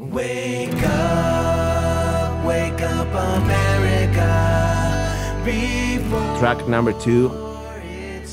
Wake up, wake up, America. Track number two,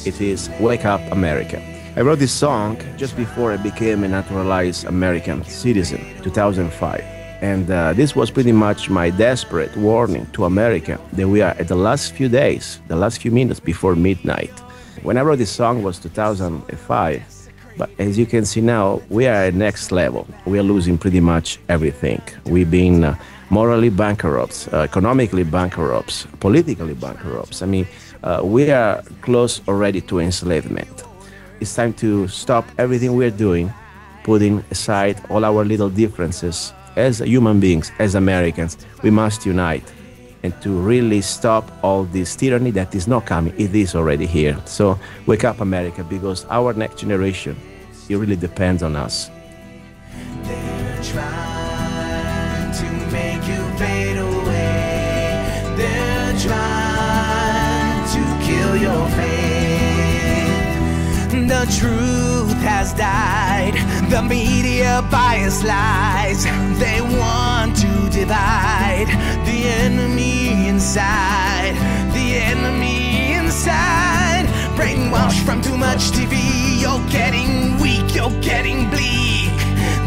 it is Wake Up America. I wrote this song just before I became a naturalized American citizen, 2005. And uh, this was pretty much my desperate warning to America that we are at the last few days, the last few minutes before midnight. When I wrote this song was 2005, but as you can see now, we are at next level. We are losing pretty much everything. We've been uh, morally bankrupt, uh, economically bankrupt, politically bankrupt. I mean, uh, we are close already to enslavement. It's time to stop everything we're doing, putting aside all our little differences. As human beings, as Americans, we must unite and to really stop all this tyranny that is not coming. It is already here. So wake up, America, because our next generation, it really depends on us. they're to make you fade away. They're to kill your faith. The truth has died. The media bias lies. They want to divide the enemy inside. The enemy inside. Brainwashed from too much TV. You're getting weak. You're getting bleak.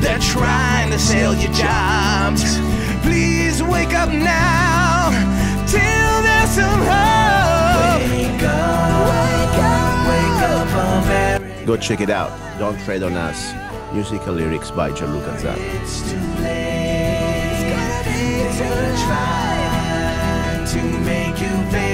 They're trying to sell you jobs. Please wake up now till there's some hope. Wake up, wake up, wake up, America. Go check it out. Don't Tread on Us. Musical lyrics by Gianluca Zanna. It's too late. They're trying to make you fade